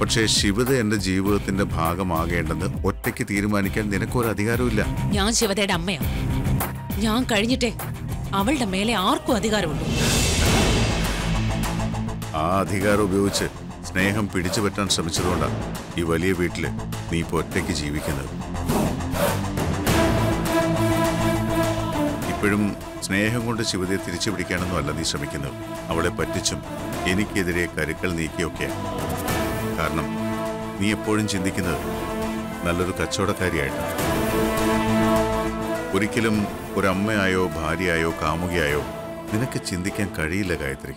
പക്ഷേ ശിവത എന്റെ ജീവിതത്തിന്റെ ഭാഗമാകേണ്ടെന്ന് ഒറ്റയ്ക്ക് തീരുമാനിക്കാൻ നിനക്കൊരു അധികാരമില്ല ഞാൻ ശിവതയുടെ അമ്മയാ. ഞാൻ കഴിഞ്ഞിട്ടേ അവളുടെ മേലെ ആർക്കും അധികാരമുള്ളൂ. ആ അധികാരം ഉപയോഗിച്ച് സ്നേഹം പിടിച്ചു പറ്റാൻ ശ്രമിച്ചതുകൊണ്ടാണ് ഈ വലിയ വീട്ടിൽ നീ ഇപ്പൊ ഒറ്റയ്ക്ക് ജീവിക്കുന്നത്. ഇപ്പോഴും സ്നേഹം കൊണ്ട് ശിവതയെ തിരിച്ചു പിടിക്കാനൊന്നും അല്ല നീ ശ്രമിക്കുന്നത്. അവളെ പറ്റിച്ചും എനിക്കെതിരെ കരുക്കൾ നീക്കിയൊക്കെയാണ് കാരണം നീ എപ്പോഴും ചിന്തിക്കുന്നത് നല്ലൊരു കച്ചവടക്കാരിയായിട്ടാണ് ഒരിക്കലും ഒരമ്മയായോ ഭാര്യയായോ കാമുകിയായോ നിനക്ക് ചിന്തിക്കാൻ കഴിയില്ല ഗായത്രി.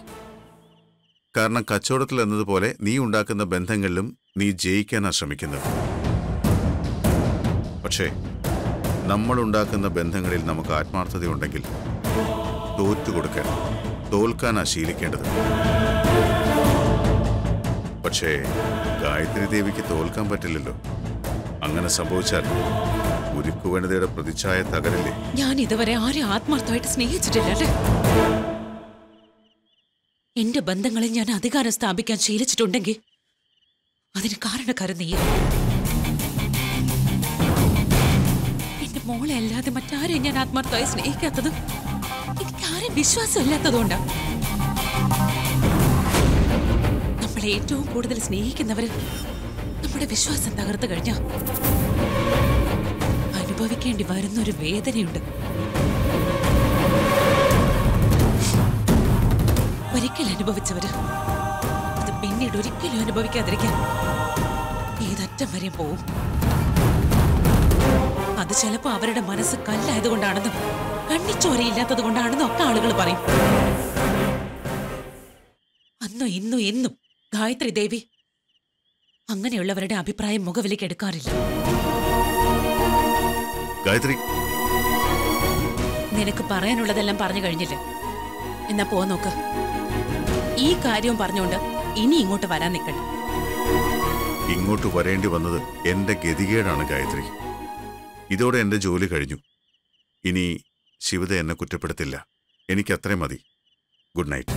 കാരണം കച്ചവടത്തിൽ എന്നതുപോലെ നീ ഉണ്ടാക്കുന്ന ബന്ധങ്ങളിലും നീ ജയിക്കാനാ ശ്രമിക്കുന്നത്. പക്ഷേ നമ്മൾ ഉണ്ടാക്കുന്ന ബന്ധങ്ങളിൽ നമുക്ക് ആത്മാർത്ഥതയുണ്ടെങ്കിൽ തോറ്റു കൊടുക്കണം ശീലിക്കേണ്ടത്. പക്ഷേ ഗായത്രി ദേവിക്ക് തോൽക്കാൻ പറ്റില്ലല്ലോ. അങ്ങനെ സംഭവിച്ചാൽ ഉരുക്കു വനിതയുടെ പ്രതിച്ഛായ തകരില്ലേ? ഞാൻ ഇതുവരെ ആരും ആത്മാർത്ഥമായിട്ട് സ്നേഹിച്ചിട്ടില്ല എന്റെ ബന്ധങ്ങളിൽ ഞാൻ അധികാരം സ്ഥാപിക്കാൻ ശീലിച്ചിട്ടുണ്ടെങ്കിൽ അതിന് കാരണക്കാരൻ നീ. എന്റെ മോളെ അല്ലാതെ മറ്റാരെയും ഞാൻ ആത്മാർത്ഥമായി സ്നേഹിക്കാത്തത് എനിക്ക് ആരെയും വിശ്വാസമില്ലാത്തതുകൊണ്ടാ. നമ്മളെ ഏറ്റവും കൂടുതൽ സ്നേഹിക്കുന്നവര് നമ്മുടെ വിശ്വാസം തകർത്തു കഴിഞ്ഞ അനുഭവിക്കേണ്ടി വരുന്ന ഒരു വേദനയുണ്ട്. ഒരിക്കൽ അനുഭവിച്ചവര് അത് പിന്നീട് ഒരിക്കലും അനുഭവിക്കാതിരിക്കാൻ ഏതറ്റം വരെ പോവും. അത് ചിലപ്പോ അവരുടെ മനസ്സ് കല്ലായതുകൊണ്ടാണെന്നും കണ്ണിച്ചോരയില്ലാത്തത് കൊണ്ടാണെന്നും ഒക്കെ ആളുകൾ പറയും. അന്നും ഇന്നും എന്നും ഗായത്രി ദേവി അങ്ങനെയുള്ളവരുടെ അഭിപ്രായം മുഖവിലേക്ക് എടുക്കാറില്ല. ഗായത്രി. നിനക്ക് പറയാനുള്ളതെല്ലാം പറഞ്ഞു കഴിഞ്ഞില്ലേ? എന്നാ പോ നോക്ക്. ഈ കാര്യവും പറഞ്ഞുകൊണ്ട് ഇനി ഇങ്ങോട്ട് വരാൻ നിൽക്കണ്ട. ഇങ്ങോട്ട് വരേണ്ടി വന്നത് എന്റെ ഗതികേടാണ് ഗായത്രി. ഇതോടെ എന്റെ ജോലി കഴിഞ്ഞു. ഇനി ശിവത എന്നെ കുറ്റപ്പെടുത്തില്ല. എനിക്കത്രേ മതി. Good night.